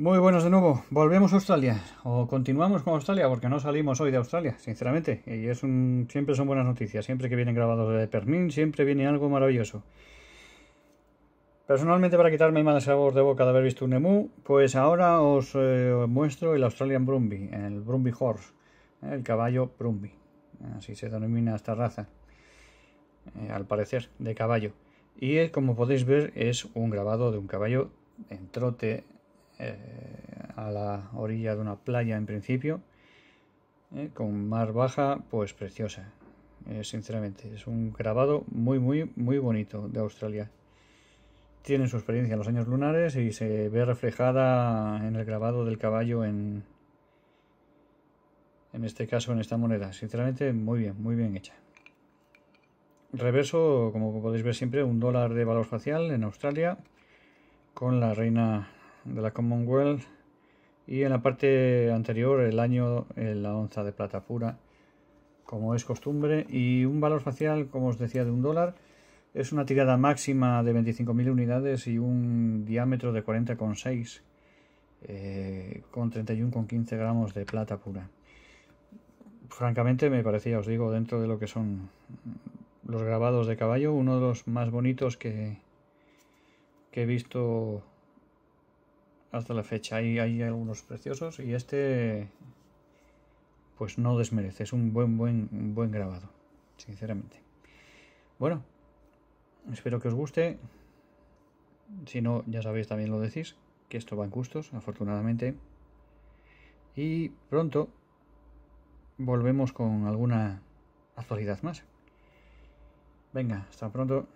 Muy buenos de nuevo. Volvemos a Australia. O continuamos con Australia porque no salimos hoy de Australia, sinceramente. Y es siempre son buenas noticias. Siempre que vienen grabados de Permin, siempre viene algo maravilloso. Personalmente, para quitarme el mal sabor de boca de haber visto un emu, pues ahora os eh, muestro el Australian Brumby, el Brumby Horse, el caballo Brumby. Así se denomina esta raza, eh, al parecer, de caballo. Y eh, como podéis ver, es un grabado de un caballo en trote eh, a la orilla de una playa en principio, eh, con mar baja, pues preciosa, eh, sinceramente. Es un grabado muy, muy, muy bonito de Australia. Tiene su experiencia en los años lunares y se ve reflejada en el grabado del caballo en, en este caso en esta moneda. Sinceramente, muy bien, muy bien hecha. Reverso, como podéis ver siempre, un dólar de valor facial en Australia con la reina de la Commonwealth. Y en la parte anterior el año en la onza de plata pura como es costumbre. Y un valor facial como os decía de un dólar. Es una tirada máxima de 25.000 unidades y un diámetro de 40,6 eh, con 31,15 gramos de plata pura. Francamente me parecía os digo dentro de lo que son los grabados de caballo uno de los más bonitos que he visto hasta la fecha. Hay, algunos preciosos y este pues no desmerece. Es un buen, buen, buen grabado, sinceramente. Bueno, espero que os guste. Si no, ya sabéis, también lo decís, que esto va en gustos, afortunadamente. Y pronto volvemos con alguna actualidad más. Venga, hasta pronto.